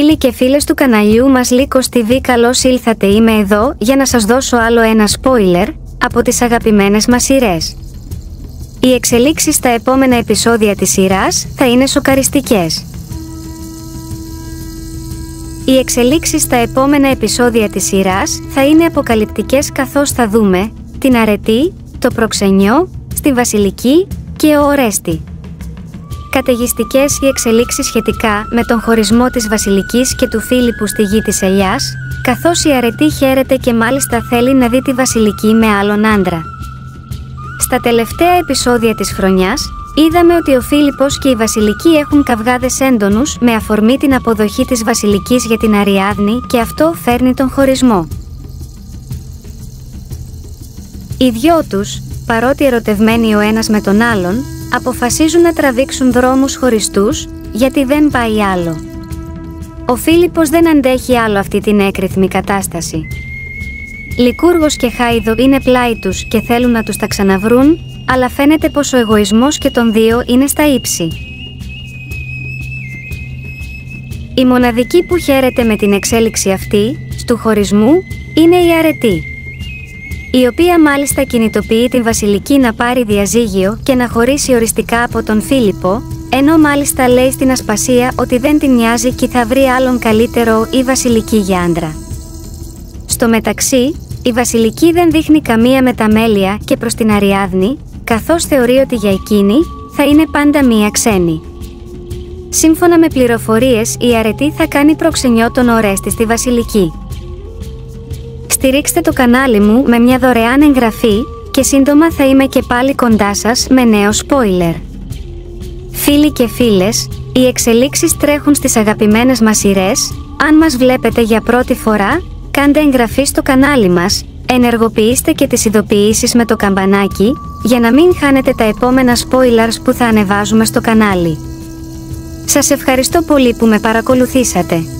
Φίλοι και φίλες του καναλιού μας Λίκος TV καλώς ήλθατε είμαι εδώ για να σας δώσω άλλο ένα spoiler από τις αγαπημένες μας σειρές. Οι εξελίξεις στα επόμενα επεισόδια της σειράς θα είναι σοκαριστικές. Οι εξελίξεις στα επόμενα επεισόδια της σειράς θα είναι αποκαλυπτικές καθώς θα δούμε την αρετή, το προξενιό, στη βασιλική και ο ορέστη καταιγιστικές οι εξελίξεις σχετικά με τον χωρισμό της Βασιλικής και του Φίλιππου στη γη της Ελιάς, καθώς η αρετή χαίρεται και μάλιστα θέλει να δει τη Βασιλική με άλλον άντρα. Στα τελευταία επεισόδια της χρονιάς, είδαμε ότι ο Φίλιππος και η Βασιλική έχουν καυγάδες έντονους με αφορμή την αποδοχή της Βασιλικής για την Αριάδνη και αυτό φέρνει τον χωρισμό. Οι δυο τους, παρότι ερωτευμένοι ο ένας με τον άλλον, αποφασίζουν να τραβήξουν δρόμους χωριστούς, γιατί δεν πάει άλλο. Ο Φίλιππος δεν αντέχει άλλο αυτή την έκρηθμη κατάσταση. Λικούργος και Χάιδο είναι πλάι τους και θέλουν να τους τα ξαναβρούν, αλλά φαίνεται πως ο εγωισμός και των δύο είναι στα ύψη. Η μοναδική που χαίρεται με την εξέλιξη αυτή, του χωρισμού, είναι η αρετή η οποία μάλιστα κινητοποιεί την Βασιλική να πάρει διαζύγιο και να χωρίσει οριστικά από τον Φίλιππο, ενώ μάλιστα λέει στην Ασπασία ότι δεν την νοιάζει και θα βρει άλλον καλύτερο ή Βασιλική για άντρα. Στο μεταξύ, η Βασιλική δεν δείχνει καμία μεταμέλεια και προς την Αριάδνη, καθώς θεωρεί ότι για εκείνη θα είναι πάντα μία ξένη. Σύμφωνα με πληροφορίες, η αρετή θα κάνει προξενιό τον Ορέστη στη Βασιλική. Στηρίξτε το κανάλι μου με μια δωρεάν εγγραφή και σύντομα θα είμαι και πάλι κοντά σας με νέο spoiler. Φίλοι και φίλες, οι εξελίξεις τρέχουν στις αγαπημένες μας σειρές, αν μας βλέπετε για πρώτη φορά, κάντε εγγραφή στο κανάλι μας, ενεργοποιήστε και τις ειδοποιήσεις με το καμπανάκι, για να μην χάνετε τα επόμενα spoilers που θα ανεβάζουμε στο κανάλι. Σας ευχαριστώ πολύ που με παρακολουθήσατε.